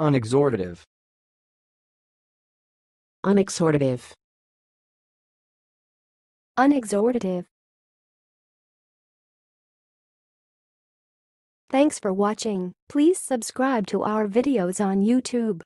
Unexhortative. unexhortative, unexhortative. Thanks for watching. Please subscribe to our videos on YouTube.